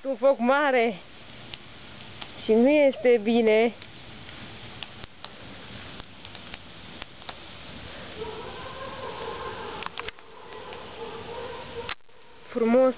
făcut un foc mare și nu este bine. Frumos.